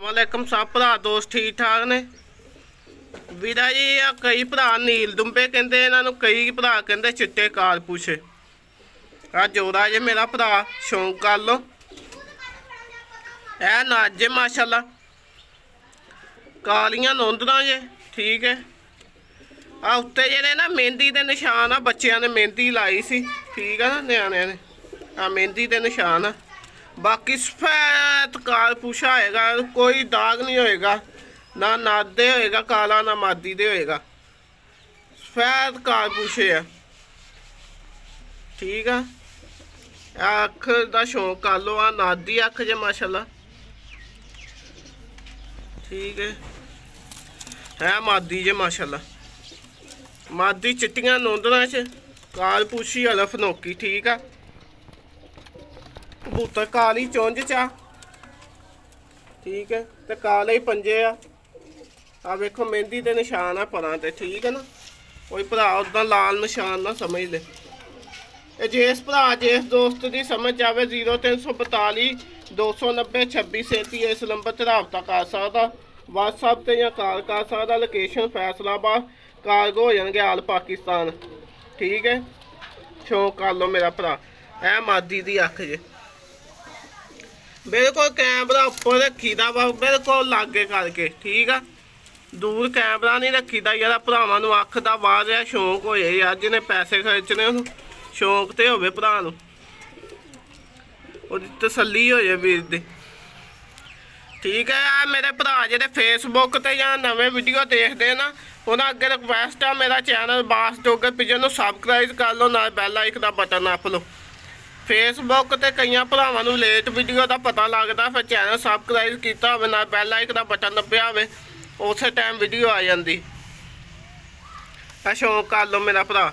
ਵਾਲੇਕਮ, ਸਭ ਭਰਾ ਦੋਸਤ ਠੀਕ ਠਾਕ ਨੇ? ਵੀਰਾ ਜੀ, ਆ ਕਈ ਭਰਾ ਨੀਲ ਦੁੰਬੇ ਕਹਿੰਦੇ, ਇਹਨਾਂ ਨੂੰ ਕਈ ਭਰਾ ਕਹਿੰਦੇ ਚਿੱਟੇ ਕਾਰਪੂਛੇ ਆ ਜੋੜਾ ਜੇ ਮੇਰਾ ਭਰਾ, ਸ਼ੌਂਕ ਕਰ ਲੋ ਇਹ ਨਾਜ ਜੇ ਮਾਸ਼ਾਅੱਲਾ। ਕਾਲੀਆਂ ਨੋਂਦਣਾ ਜੇ, ਠੀਕ ਹੈ। ਆ ਉੱਤੇ ਜਿਹੜੇ ਨਾ ਮਹਿੰਦੀ ਦੇ ਨਿਸ਼ਾਨ ਆ, ਬੱਚਿਆਂ ਨੇ ਮਹਿੰਦੀ ਲਾਈ ਸੀ। ਠੀਕ ਆ ਨਾ, ਨਿਆਣਿਆਂ ਨੇ। ਆ ਮਹਿੰਦੀ ਦੇ ਨਿਸ਼ਾਨ ਆ। ਬਾਕੀ ਸਫੈਦ ਕਾਰਪੂਸ਼ਾ ਹੋਏਗਾ, ਕੋਈ ਦਾਗ ਨਹੀਂ ਹੋਏਗਾ, ਨਾ ਨਾਦੇ ਹੋਏਗਾ, ਕਾਲਾ ਨਾ ਮਾਦੀ ਦੇ ਹੋਏਗਾ। ਸਫੈਦ ਕਾਰਪੂਸ਼ੇ ਆ। ਠੀਕ ਆ? ਅੱਖ ਦਾ ਸ਼ੌਂਕ ਕਰ ਲੋ ਆ ਨਾਦੀ ਅੱਖ ਜੇ ਮਾਸ਼ਾਅੱਲਾ। ਠੀਕ ਹੈ। ਹੈ ਮਾਦੀ ਜੇ ਮਾਸ਼ਾਅੱਲਾ। ਮਾਦੀ ਚਿੱਟੀਆਂ ਨੋਂਦਣਾ ਚ, ਕਾਲ ਪੂਛੀ ਅਲਫ ਨੋਕੀ, ਠੀਕ ਆ? ਕਬੂਤਰ ਕਾਲੀ ਚੁੰਝ ਚ ਆ। ਠੀਕ ਹੈ, ਤੇ ਕਾਲੇ ਹੀ ਪੰਜੇ ਆ। ਆ ਵੇਖੋ, ਮਹਿੰਦੀ ਦੇ ਨਿਸ਼ਾਨ ਆ ਪਰਾਂ ਤੇ, ਠੀਕ ਹੈ ਨਾ? ਕੋਈ ਭਰਾ ਉਦਾਂ ਲਾਲ ਨਿਸ਼ਾਨ ਨਾ ਸਮਝ ਲੈ। ਇਹ ਜਿਸ ਭਰਾ, ਜਿਸ ਦੋਸਤ ਦੀ ਸਮਝ ਆਵੇ 0342 290 2637 ਇਸ ਨੰਬਰ ਤੇ ਰਾਬਤਾ ਕਰ ਸਕਦਾ। WhatsApp ਤੇ ਜਾਂ ਕਾਲ ਕਰ ਸਕਦਾ ਲੋਕੇਸ਼ਨ ਫੈਸਲਾਬਾਦ, ਕਾਰਗੋ ਹੋ ਜਾਣਗੇ ਆਲ ਪਾਕਿਸਤਾਨ। ਠੀਕ ਹੈ? ਸ਼ੌਂਕ ਕਰ ਲਓ ਮੇਰਾ ਭਰਾ। ਇਹ ਮਾਦੀ ਦੀ ਅੱਖ ਜੇ। ਬਿਲਕੁਲ ਕੈਮਰਾ ਉੱਪਰ ਰੱਖੀਦਾ ਵਾ ਬਿਲਕੁਲ ਲਾਗੇ ਕਰਕੇ, ਠੀਕ ਆ? ਦੂਰ ਕੈਮਰਾ ਨਹੀਂ ਰੱਖੀਦਾ ਯਾਰ ਭਰਾਵਾਂ ਨੂੰ ਅੱਖ ਦਾ ਬਾਹਰ ਆ ਸ਼ੌਂਕ ਹੋਏ ਯਾਰ, ਜਿਹਨੇ ਪੈਸੇ ਖਰਚਣੇ ਉਹਨੂੰ, ਸ਼ੌਂਕ ਤੇ ਹੋਵੇ ਭਰਾ ਨੂੰ। ਉਹਦੀ ਤਸੱਲੀ ਹੋ ਜਾਏ ਵੀਰ ਦੀ। ਠੀਕ ਹੈ ਆ ਮੇਰੇ ਭਰਾ ਜਿਹੜੇ ਫੇਸਬੁੱਕ ਤੇ ਜਾਂ ਨਵੇਂ ਵੀਡੀਓ ਦੇਖਦੇ ਨਾ, ਉਹਨਾਂ ਅੱਗੇ ਰਿਕੁਐਸਟ ਆ, ਮੇਰਾ ਚੈਨਲ ਬਾਸ ਡੋਗਰ ਪਿਜਨ ਨੂੰ ਸਬਸਕ੍ਰਾਈਬ ਕਰ ਲਓ, ਨਾਲ ਬੈਲ ਆਈਕਨ ਦਾ ਬਟਨ ਆਪ ਲਓ। ਫੇਸਬੁੱਕ ਤੇ ਕਈਆਂ ਭਰਾਵਾਂ ਨੂੰ ਲੇਟ ਵੀਡੀਓ ਦਾ ਪਤਾ ਲੱਗਦਾ, ਫਿਰ ਚੈਨਲ ਸਬਸਕ੍ਰਾਈਬ ਕੀਤਾ ਹੋਵੇ ਨਾਲ ਬੈਲ ਆਈਕਨ ਦਾ ਬਟਨ ਦੱਬਿਆ ਹੋਵੇ, ਉਸੇ ਟਾਈਮ ਵੀਡੀਓ ਆ ਜਾਂਦੀ। ਆ ਸ਼ੌਂਕ ਕਰ ਲਓ ਮੇਰਾ ਭਰਾ।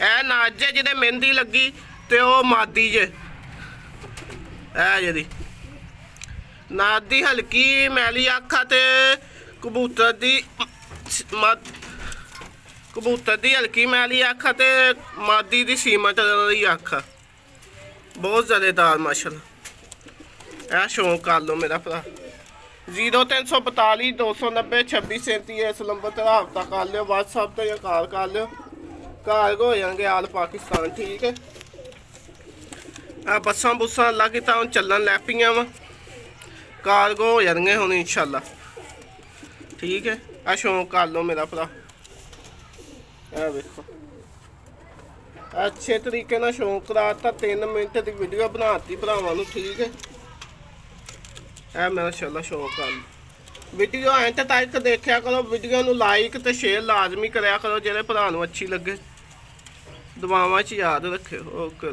ਇਹ ਨਾਜੇ ਜਿਹਦੇ ਮਹਿੰਦੀ ਲੱਗੀ ਤੇ ਉਹ ਮਾਦੀ ਜੇ। ਇਹ ਜਿਹੜੀ ਨਾਦੀ ਹਲਕੀ ਮੈਲੀ ਅੱਖਾਂ ਤੇ ਕਬੂਤਰ ਦੀ ਕਬੂਤਰ ਦੀ ਹਲਕੀ ਮੈਲੀ ਅੱਖ ਤੇ ਮਾਦੀ ਦੀ ਸੀਮਤ ਦੀ ਅੱਖ। ਬਹੁਤ ਜ਼ਿਆਦਾਦਾਰ ਮਾਸ਼ਾਅੱਲਾ ਇਹ ਸ਼ੌਂਕ ਕਰ ਲਓ ਮੇਰਾ ਭਰਾ 0342 290 2637 ਇਸ ਨੰਬਰ ਤੇ ਰਾਬਤਾ ਕਰ ਲਿਓ WhatsApp ਤੇ ਜਾਂ ਕਾਲ ਕਰ ਲਿਓ ਘਰ ਹੋ ਜਾਣਗੇ ਆਲ ਪਾਕਿਸਤਾਨ ਠੀਕ ਹੈ ਆ ਬੱਸਾਂ ਬੁੱਸਾਂ ਅੱਲਾ ਕੀਤਾ ਹੁਣ ਚੱਲਣ ਲੱਗ ਪਈਆਂ ਵਾ ਕਾਰਗੋ ਹੋ ਜਾਣਗੇ ਹੁਣ ਇਨਸ਼ਾਅੱਲਾ ਠੀਕ ਹੈ ਆ ਸ਼ੌਂਕ ਕਰ ਲਓ ਮੇਰਾ ਭਰਾ ਆ ਵੇਖੋ ਅੱਛੇ ਤਰੀਕੇ ਨਾਲ ਸ਼ੌਂਕ ਕਰਾਤਾ 3 ਮਿੰਟ ਦੀ ਵੀਡੀਓ ਬਣਾਤੀ ਭਰਾਵਾਂ ਨੂੰ, ਠੀਕ ਹੈ। ਇਹ ਮੇਰਾ ਇਨਸ਼ਾਅੱਲਾ ਸ਼ੌਂਕ ਆ। ਵੀਡੀਓ ਐਂ ਤੇ ਤੱਕ ਦੇਖਿਆ ਕਰੋ ਵੀਡੀਓ ਨੂੰ ਲਾਈਕ ਤੇ ਸ਼ੇਅਰ ਲਾਜ਼ਮੀ ਕਰਿਆ ਕਰੋ, ਜਿਹੜੇ ਭਰਾ ਨੂੰ ਅੱਛੀ ਲੱਗੇ। ਦੁਆਵਾਂ 'ਚ ਯਾਦ ਰੱਖਿਓ। ਓਕੇ